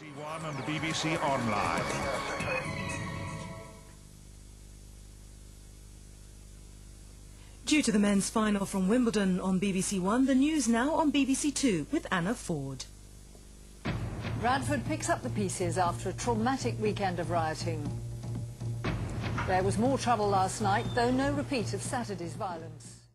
One and BBC Online. Due to the men's final from Wimbledon on BBC One, the news now on BBC Two with Anna Ford. Bradford picks up the pieces after a traumatic weekend of rioting. There was more trouble last night, though no repeat of Saturday's violence.